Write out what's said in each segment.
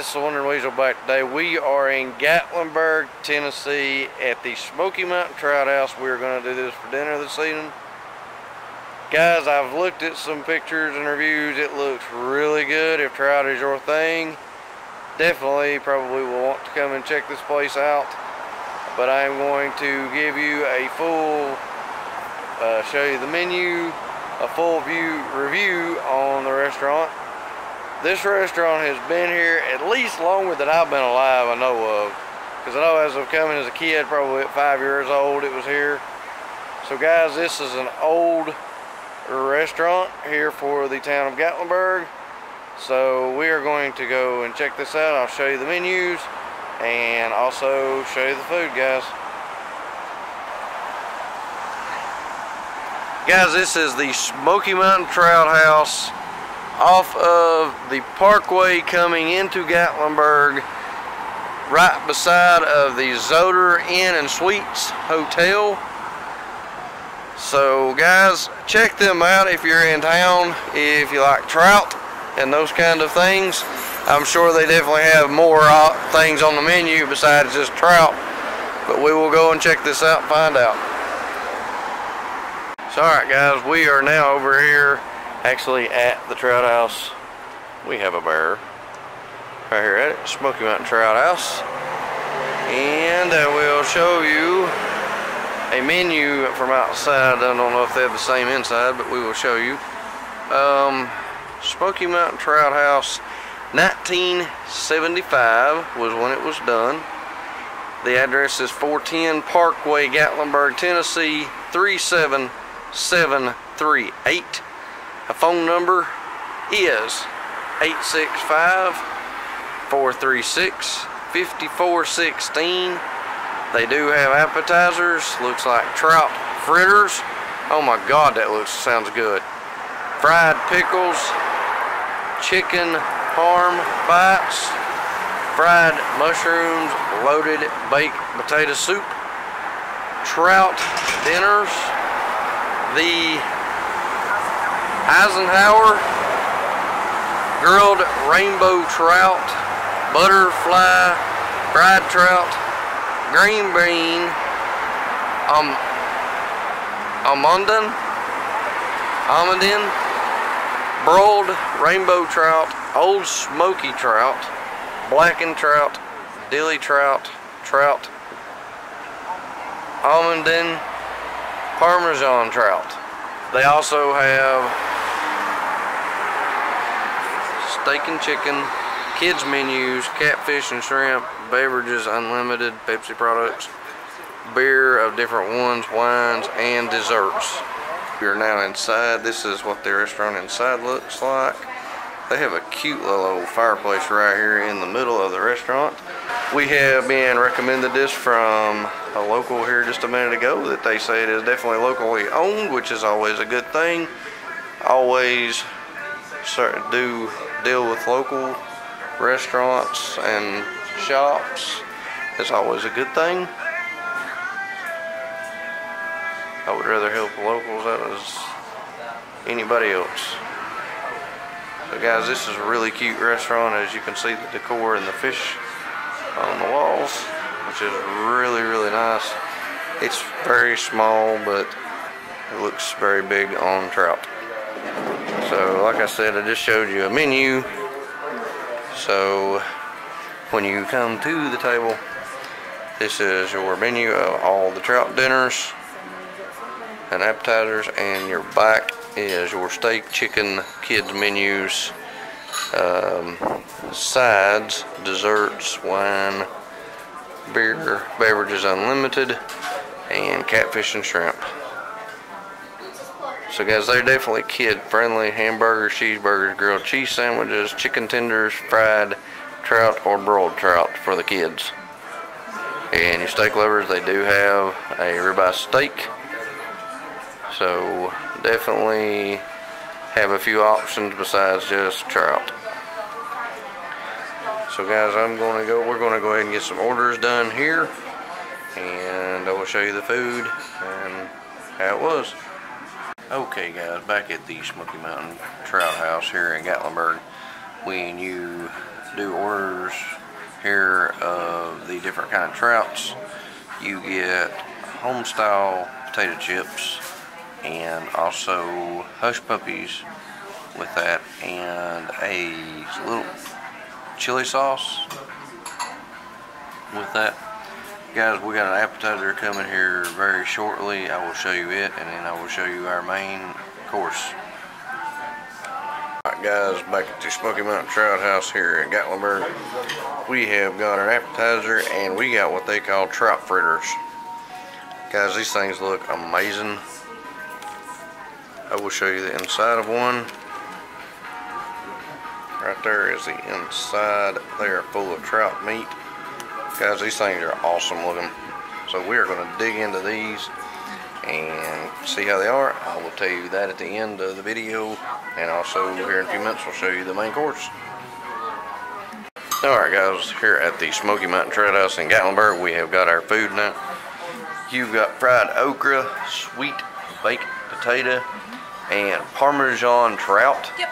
Guys, it's the Wondering Weasel back today. We are in Gatlinburg, Tennessee at the Smoky Mountain Trout House. We're going to do this for dinner this evening. Guys, I've looked at some pictures and reviews. It looks really good if trout is your thing. Definitely probably will want to come and check this place out. But I'm going to give you a full, uh, show you the menu, a full view review on the restaurant this restaurant has been here at least longer than I've been alive, I know of. Because I know as of coming as a kid, probably at five years old, it was here. So guys, this is an old restaurant here for the town of Gatlinburg. So we are going to go and check this out. I'll show you the menus and also show you the food, guys. Guys, this is the Smoky Mountain Trout House off of the parkway coming into Gatlinburg right beside of the Zoder Inn and Suites Hotel. So guys, check them out if you're in town, if you like trout and those kind of things. I'm sure they definitely have more uh, things on the menu besides just trout, but we will go and check this out and find out. So alright guys, we are now over here actually at the trout house we have a bear right here at it Smoky Mountain Trout House. And I will show you a menu from outside. I don't know if they have the same inside but we will show you. Um, Smoky Mountain Trout House 1975 was when it was done. The address is 410 Parkway Gatlinburg Tennessee 37738 a phone number is 865-436-5416. They do have appetizers. Looks like trout fritters. Oh my God, that looks sounds good. Fried pickles, chicken parm bites, fried mushrooms, loaded baked potato soup, trout dinners, the Eisenhower, grilled rainbow trout, butterfly, fried trout, green bean, um, almondine, almondine, broiled rainbow trout, old smoky trout, blackened trout, dilly trout, trout, almondine, parmesan trout. They also have steak and chicken, kids menus, catfish and shrimp, beverages unlimited, Pepsi products, beer of different ones, wines, and desserts. We are now inside. This is what the restaurant inside looks like. They have a cute little old fireplace right here in the middle of the restaurant. We have been recommended this from a local here just a minute ago that they say it is definitely locally owned, which is always a good thing. Always do deal with local restaurants and shops is always a good thing. I would rather help locals than as anybody else. So guys, this is a really cute restaurant. As you can see the decor and the fish on the walls, which is really, really nice. It's very small, but it looks very big on trout. So like I said, I just showed you a menu. So when you come to the table, this is your menu of all the trout dinners and appetizers and your back is your steak, chicken, kids menus, um, sides, desserts, wine, beer, beverages unlimited, and catfish and shrimp. So guys, they're definitely kid-friendly. Hamburgers, cheeseburgers, grilled cheese sandwiches, chicken tenders, fried trout or broiled trout for the kids. And your steak lovers, they do have a ribeye steak. So definitely have a few options besides just trout. So guys, I'm going to go, we're going to go ahead and get some orders done here. And I will show you the food and how it was. Okay guys, back at the Smoky Mountain Trout House here in Gatlinburg. when you do orders here of the different kind of trouts, you get home style potato chips and also hush puppies with that and a little chili sauce with that. Guys, we got an appetizer coming here very shortly. I will show you it and then I will show you our main course. Alright guys, back at the Smoky Mountain Trout House here in Gatlinburg. We have got our appetizer and we got what they call trout fritters. Guys, these things look amazing. I will show you the inside of one. Right there is the inside. They are full of trout meat. Guys, these things are awesome looking. So we are going to dig into these and see how they are. I will tell you that at the end of the video and also here in a few minutes we'll show you the main course. Alright guys, here at the Smoky Mountain Trout House in Gatlinburg we have got our food now. You've got fried okra, sweet baked potato, and Parmesan trout. Yep.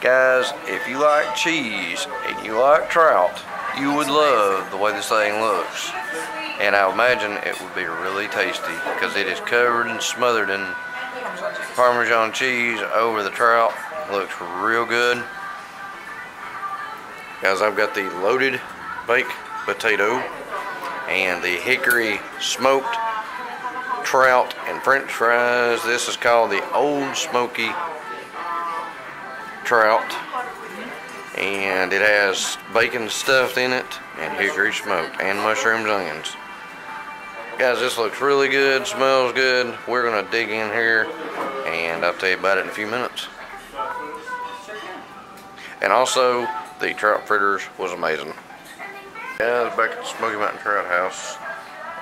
Guys, if you like cheese and you like trout, you would love the way this thing looks. And I imagine it would be really tasty because it is covered and smothered in Parmesan cheese over the trout. Looks real good. Guys, I've got the loaded baked potato and the hickory smoked trout and french fries. This is called the Old Smoky trout and it has bacon stuffed in it and hickory smoked and mushrooms onions. Guys this looks really good smells good. We're gonna dig in here and I'll tell you about it in a few minutes. And also the trout fritters was amazing. Guys back at the Smoky Mountain Trout House.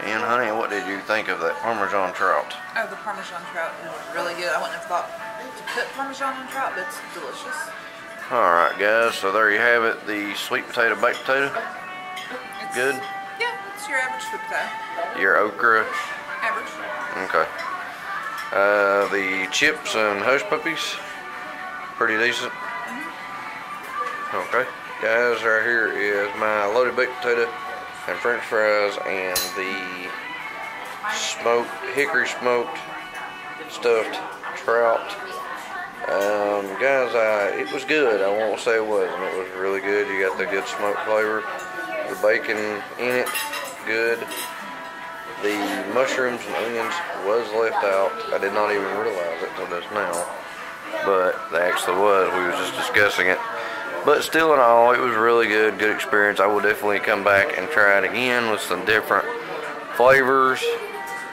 And honey what did you think of that Parmesan trout? Oh, the Parmesan trout is really good. I wouldn't have thought to put Parmesan on trout, but it's delicious. Alright guys, so there you have it, the sweet potato baked potato. It's, Good? Yeah, it's your average sweet potato. Your okra, Average. okay. Uh, the chips and hush puppies, pretty decent. Okay, guys, right here is my loaded baked potato and french fries and the smoked, hickory smoked stuffed trout. Um, guys, I, it was good. I won't say it wasn't. It was really good. You got the good smoke flavor. The bacon in it, good. The mushrooms and onions was left out. I did not even realize it till just now. But they actually was. We was just discussing it. But still in all, it was really good. Good experience. I will definitely come back and try it again with some different flavors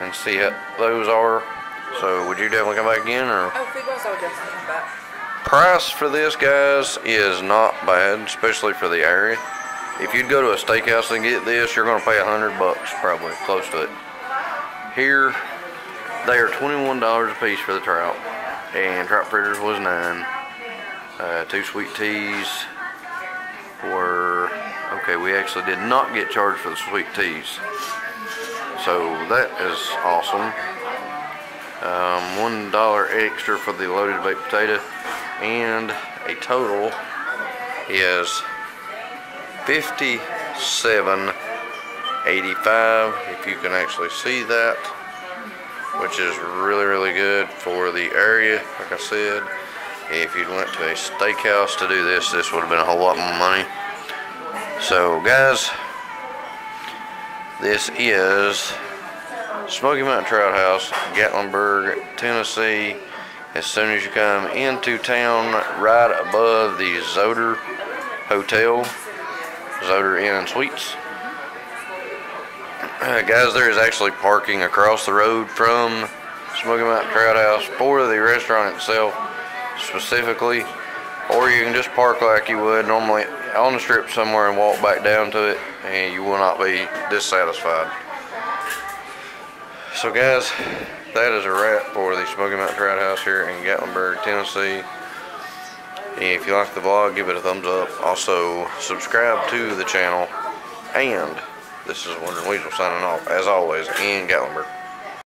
and see how those are. So would you definitely come back again or? Oh, food wise, I would definitely come back. Price for this, guys, is not bad, especially for the area. If you'd go to a steakhouse and get this, you're gonna pay a hundred bucks, probably close to it. Here, they are twenty-one dollars a piece for the trout, and trout fritters was nine. Uh, two sweet teas were okay. We actually did not get charged for the sweet teas, so that is awesome. Um, one dollar extra for the loaded baked potato, and a total is fifty-seven eighty-five. If you can actually see that, which is really really good for the area. Like I said, if you went to a steakhouse to do this, this would have been a whole lot more money. So guys, this is Smoky Mountain Trout House, Gatlinburg, Tennessee. As soon as you come into town, right above the Zoder Hotel, Zoder Inn and Suites. Uh, guys, there is actually parking across the road from Smoky Mountain Trout House for the restaurant itself specifically. Or you can just park like you would normally on the strip somewhere and walk back down to it and you will not be dissatisfied. So guys, that is a wrap for the Smoky Mountain Trout House here in Gatlinburg, Tennessee. If you like the vlog, give it a thumbs up. Also, subscribe to the channel. And this is Wonder Weasel signing off, as always, in Gatlinburg.